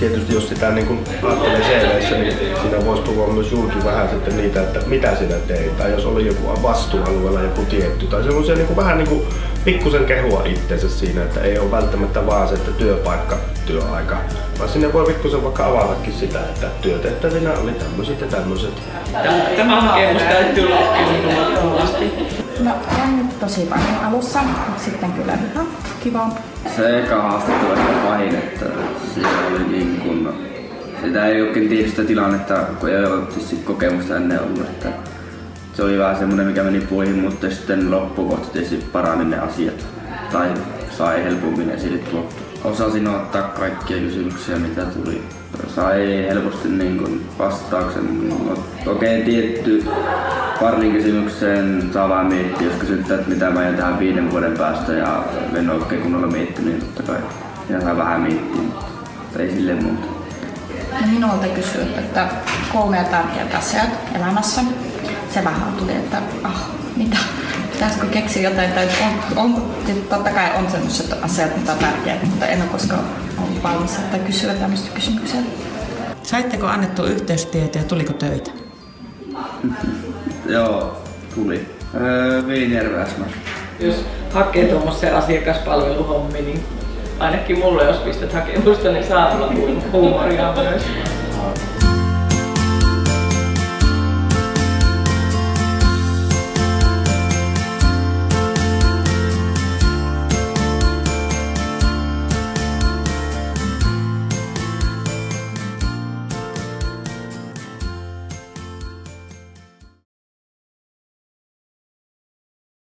Tietysti jos sitä niin kuin ajattelee CVssä, niin siinä voisi tulla myös julki vähän sitten niitä, että mitä sinä teit. Tai jos oli joku vastuualueella joku tietty. Tai semmoisia niin kuin vähän niin kuin pikkusen kehua itseensä siinä, että ei ole välttämättä vaan se, että työpaikka, työaika. Vaan sinne voi pikkusen vaikka avatakin sitä, että työtehtävinä oli tämmöiset ja tämmöiset. Tämä hakemus täytyy loppuun No on tosi paljon alussa, mutta sitten kyllä ihan kiva. Se eka haastattelu oli pahin, että siellä oli niin kuin, sitä ei oikein tiedä sitä tilannetta, kun ei ole kokemusta ennen ollut. Että se oli vähän semmoinen, mikä meni puihin, mutta sitten loppukohta tietysti parani ne asiat. Tai sai helpommin esille tuo. Osasin ottaa kaikkia kysymyksiä, mitä tuli. Sai helposti niin kuin vastauksen. Okei, okay, tietty parin kysymykseen saa vaan miettiä, jos kysyttää, että mitä mä tehdä viiden vuoden päästä ja en ole oikein kunnolla miettinyt, niin totta kai ihan vähän miettiä, mutta ei silleen muuta. Ja minulta kysyy, että kolme tärkeää asiat elämässä se vähän tuli, että ah, mitä, pitäisikö keksiä jotain, tai on, on, totta kai on sellaiset asiat, mitä on tärkeää, mutta en ole koskaan ollut valmis että kysyä tämmöistä kysymyksiä. Saitteko annettu yhteystietoja, tuliko töitä? Joo, tuli. Öö, Jos hakee tuommoisen asiakaspalveluhommi, niin ainakin mulle, jos pistät hakemusta, niin saa olla huumoria myös.